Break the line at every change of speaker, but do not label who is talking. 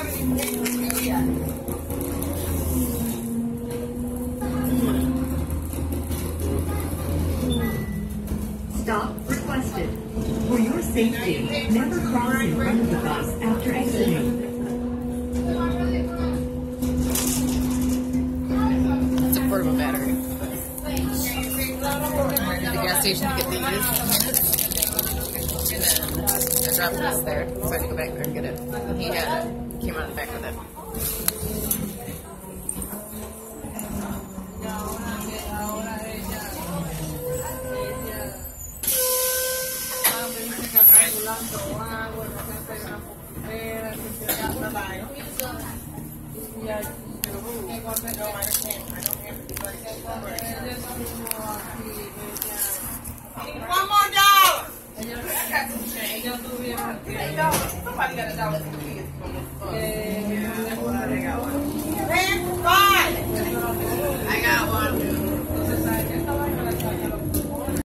Stop requested. For your safety, never cross in front of the bus after exiting.
It's a portable battery. The gas station to get these. I dropped this there, so I had to go back there and get it. He had it. Came out of the back with it.
One more dollar. I got some change. Hey, dollar. Somebody got a dollar kids.